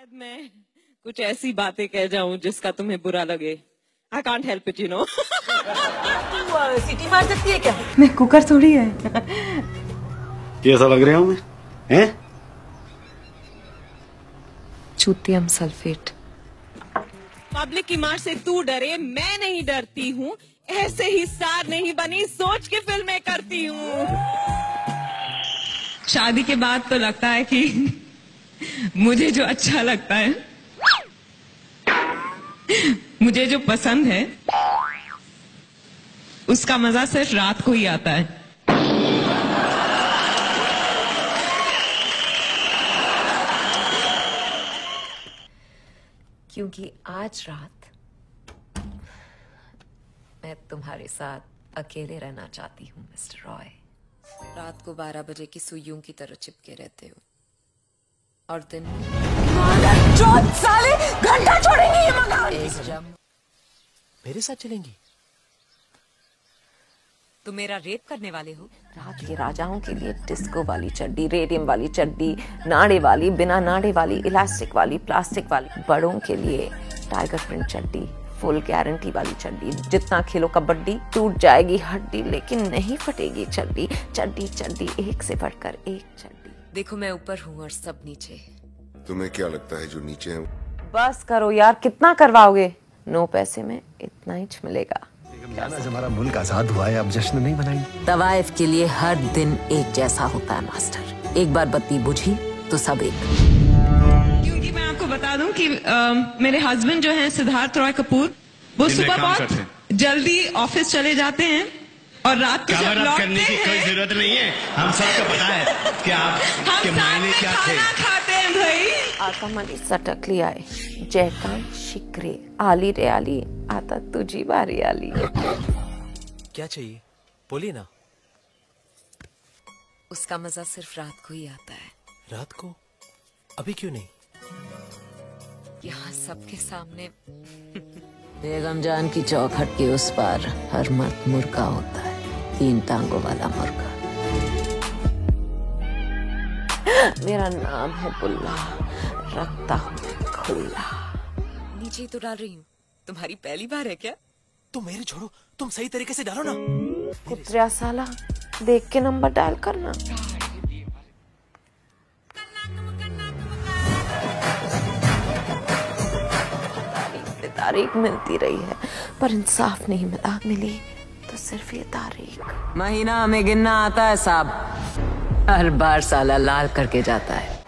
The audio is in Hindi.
मैं कुछ ऐसी बातें कह जाऊँ जिसका तुम्हें बुरा लगे। I can't help it you know सीटी मार सकती है क्या? मैं कुकर थोड़ी है। कैसा लग रहा हूँ मैं हैं? चूतियम सल्फेट। पब्लिक की मार से तू डरे मैं नहीं डरती हूँ। ऐसे ही स्टार नहीं बनी सोच के फ़िल्में करती हूँ। शादी के बाद तो लगता है कि मुझे जो अच्छा लगता है मुझे जो पसंद है उसका मज़ा सिर्फ़ रात को ही आता है। क्योंकि आज रात मैं तुम्हारे साथ अकेले रहना चाहती हूँ मिस्टर रॉय। रात को बारह बजे की सुइयों की तरह चिपके रहते हो। और दिन। साले घंटा छोड़ेंगी ये मकान। मेरे साथ चलेंगी? तुम मेरा रेप करने वाले हो? रात के राजाओं के लिए डिस्को वाली चड्डी रेडियम वाली चड्डी नाड़े वाली बिना नाड़े वाली इलास्टिक वाली प्लास्टिक वाली बड़ों के लिए टाइगर प्रिंट चड्डी फुल गारंटी वाली चड्डी। जितना खेलो कबड्डी टूट जाएगी हड्डी लेकिन नहीं फटेगी चड्डी। चड्डी चड्डी एक से बढ़कर एक चड्डी। देखो मैं ऊपर हूँ और सब नीचे। तुम्हें क्या लगता है जो नीचे है? बस करो यार कितना करवाओगे? नो पैसे में इतना ही मिलेगा। आज हमारा मुल्क आज़ाद हुआ है अब जश्न नहीं मनाएँगे। तवाइफ के लिए हर दिन एक जैसा होता है मास्टर। एक बार बत्ती बुझी तो सब एक। क्योंकि मैं आपको बता दूँ कि अ, मेरे हस्बैंड जो हैं सिद्धार्थ रॉय कपूर वो सुबह बहुत जल्दी ऑफ़िस चले जाते हैं। और रात को कवर अप करने की कोई ज़रूरत नहीं है। हम सबको पता है कि आप के मायने क्या थे। खाते हैं भाई। सटकली आए। जयकांत शिकरे आली रे आली आता तुझी बारी आली। क्या चाहिए? बोलिए ना। उसका मज़ा सिर्फ़ रात को ही आता है। रात को? अभी क्यों नहीं? यहाँ सबके सामने। बेगम जान की चौखट के उस पार हर मर्द मुर्गा होता है। तीन टांगों वाला मुर्गा मेरा नाम है बुल्ला रखता हूँ खुल्ला नीचे ही तो डाल रही हूँ। तुम्हारी पहली बार है क्या? तुम मेरे छोड़ो तुम सही तरीके से डालो ना। कुत्रिया साला देख के नंबर डायल करना। तारीख मिलती रही है पर इंसाफ नहीं मिला मिली। तो सिर्फ़ ये तारीख। महीना हमें गिनना आता है साहब। हर बार साला लाल करके जाता है।